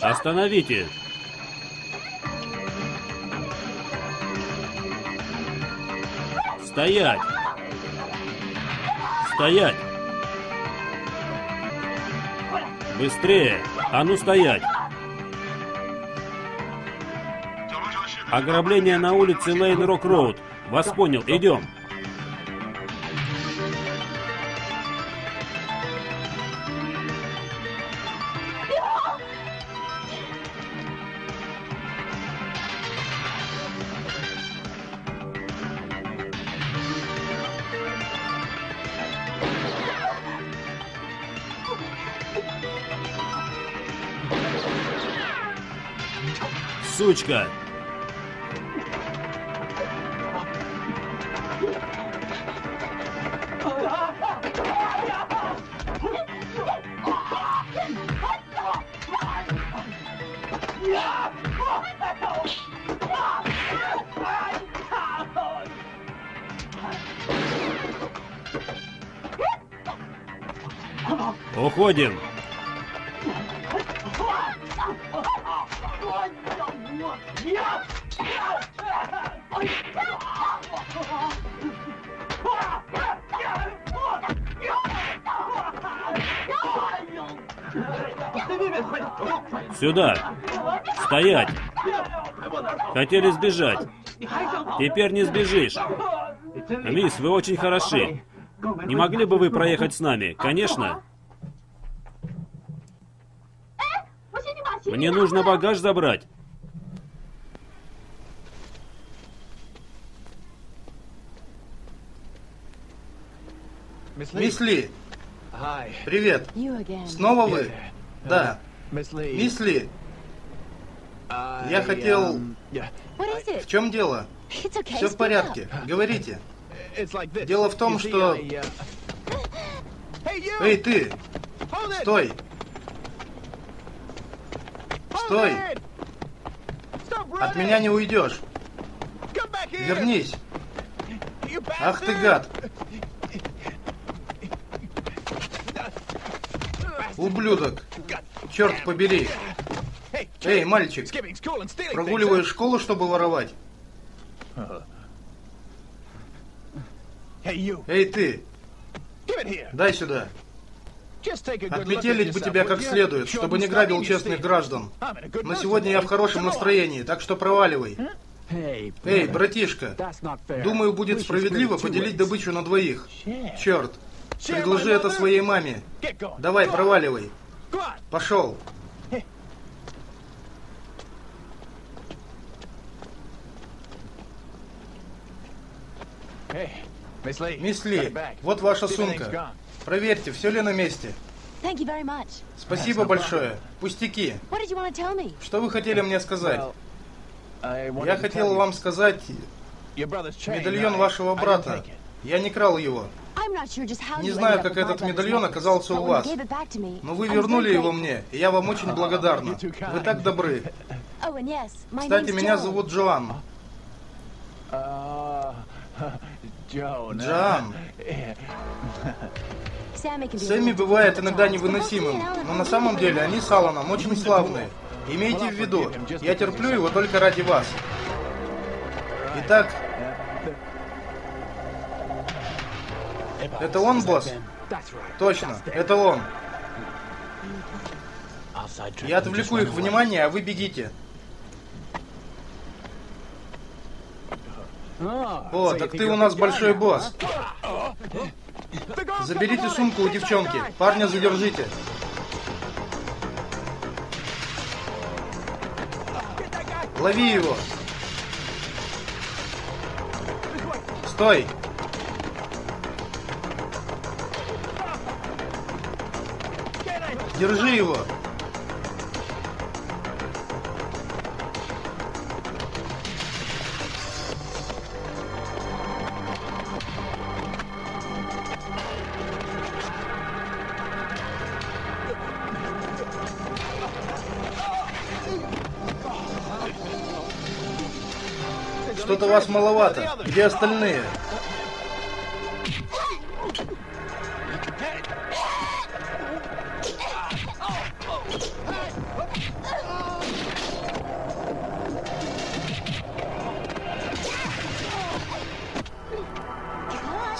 Остановите! Стоять! Стоять! Быстрее! А ну стоять! Ограбление на улице Лейн Рок Роуд. Вас понял, идем. Сучка! Уходим! Сюда! Стоять! Хотели сбежать. Теперь не сбежишь. Мисс, вы очень хороши. Не могли бы вы проехать с нами? Конечно. Мне нужно багаж забрать. Мисс Ли, привет. Снова вы? Да. Мисс Ли, я хотел... В чем дело? Все в порядке. Говорите. Дело в том, что... Эй, ты! Стой! Стой! От меня не уйдешь. Вернись. Ах ты гад. Ублюдок. Черт побери. Эй, мальчик, прогуливаешь школу, чтобы воровать? Эй, ты, дай сюда. Отметелить бы тебя как следует, чтобы не грабил честных граждан. Но сегодня я в хорошем настроении, так что проваливай. Эй, братишка, думаю, будет справедливо поделить добычу на двоих. Черт, предложи это своей маме. Давай, проваливай. Пошел. Мисс Ли, вот ваша сумка. Проверьте, все ли на месте. Спасибо большое. Пустяки. Что вы хотели мне сказать? Я хотел вам сказать... Медальон вашего брата. Я не крал его. Не знаю, как этот медальон оказался у вас, но вы вернули его мне, и я вам очень благодарна. Вы так добры. Кстати, меня зовут Джоан. Джоан. Сэмми бывает иногда невыносимым, но на самом деле они с Алланом очень славные. Имейте в виду, я терплю его только ради вас. Итак, это он, босс? Точно, это он. Я отвлеку их внимание, а вы бегите. О, так ты у нас большой босс. Заберите сумку у девчонки. Парня задержите. Лови его. Стой. Держи его. Что-то вас маловато. Где остальные?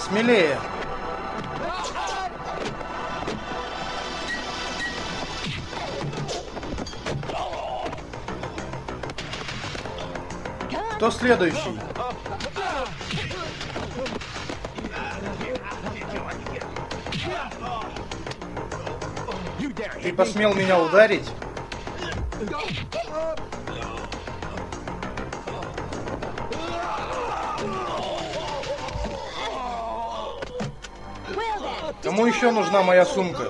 Смелее. Кто следующий? Ты посмел меня ударить? Кому еще нужна моя сумка?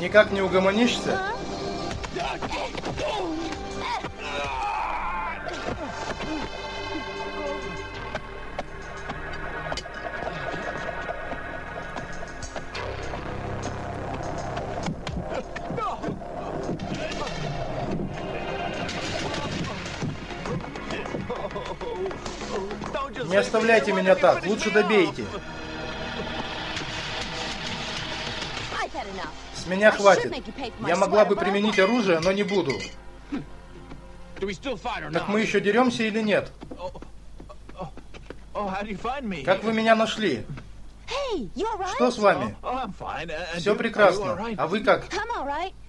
Никак не угомонишься? Не оставляйте меня так, лучше добейте. Меня хватит. Я могла бы применить оружие, но не буду. Так мы еще деремся или нет? Как вы меня нашли? Что с вами? Все прекрасно. А вы как?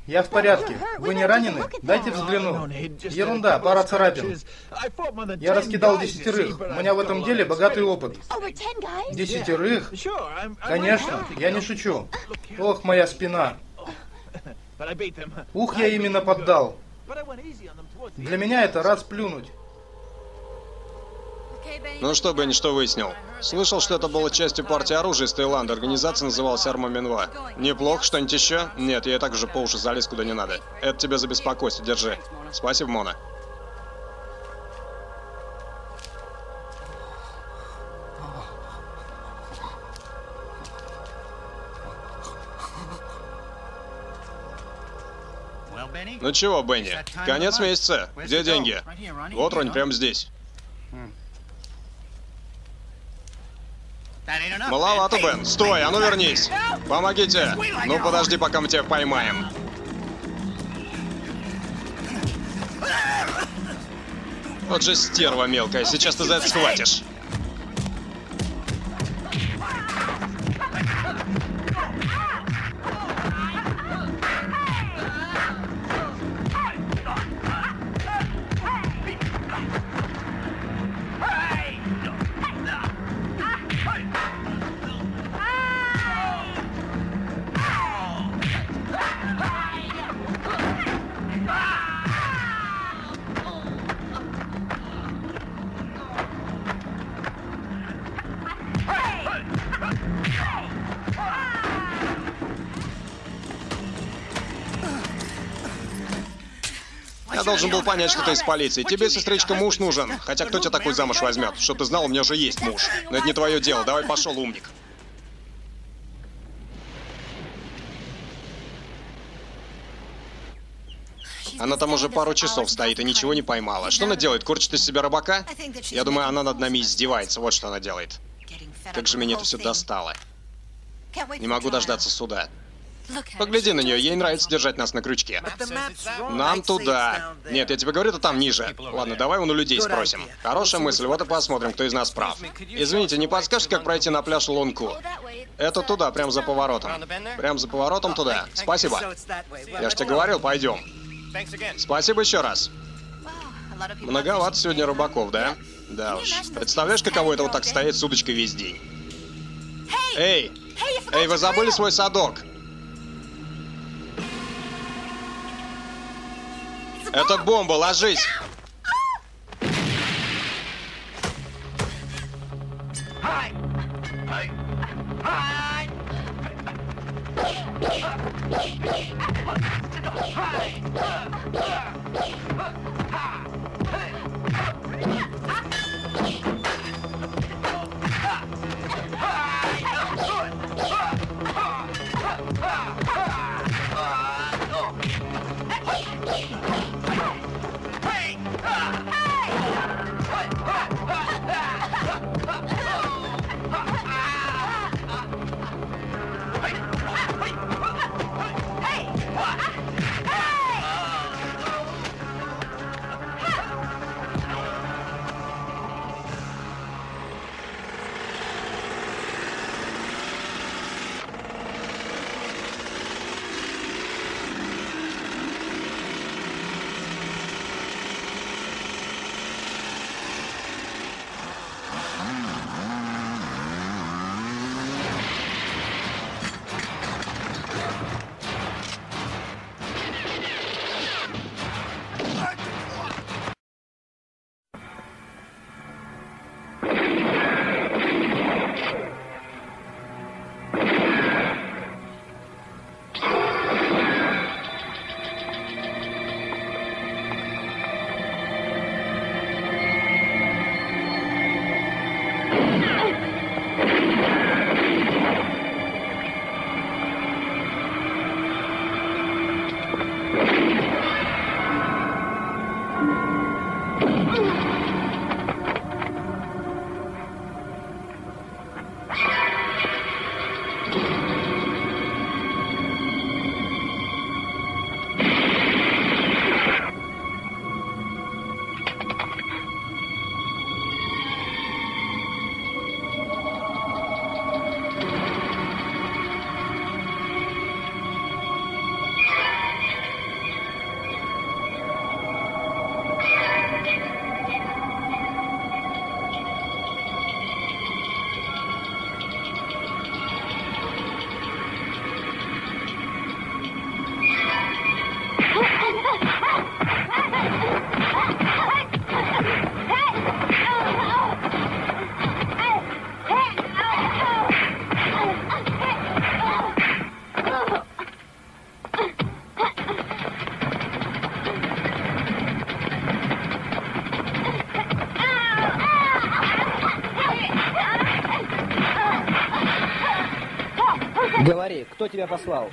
Я в порядке. Вы не ранены? Дайте взгляну. Ерунда, пара царапин. Я раскидал десятерых. У меня в этом деле богатый опыт. Десятерых? Конечно, я не шучу. Ох, моя спина. Ух, я именно поддал. Для меня это раз плюнуть. Ну что, Бенни, что выяснил? Слышал, что это было частью партии оружия из Таиланда. Организация называлась Арма Минва. Неплохо, что-нибудь еще? Нет, я и так уже по уши залез куда не надо. Это тебе за беспокойство, держи. Спасибо, Мона. Ну чего, Бенни? Конец месяца. Где деньги? Вот, Ронь, прямо здесь. Маловато, Бен. Стой, а ну вернись. Помогите. Ну подожди, пока мы тебя поймаем. Вот же стерва мелкая, сейчас ты за это схватишь. Я должен был понять, что ты из полиции. Тебе, сестричка, муж нужен. Хотя кто тебя такой замуж возьмет? Чтоб ты знал, у меня уже есть муж. Но это не твое дело. Давай пошел, умник. Она там уже пару часов стоит и ничего не поймала. Что она делает? Корчит из себя рыбака? Я думаю, она над нами издевается. Вот что она делает. Как же меня это все достало. Не могу дождаться суда. Погляди на нее, ей нравится держать нас на крючке. Нам туда. Нет, я тебе говорю, это там ниже. Ладно, давай вон у людей спросим. Хорошая мысль, вот и посмотрим, кто из нас прав. Извините, не подскажете, как пройти на пляж Лунку? Это туда, прям за поворотом. Прям за поворотом туда. Спасибо. Я ж тебе говорил, пойдем. Спасибо еще раз. Многовато сегодня рыбаков, да? Да уж. Представляешь, каково это вот так стоять с удочкой весь день? Эй! Эй, вы забыли свой садок? Это бомба, ложись! noite, minha pessoal.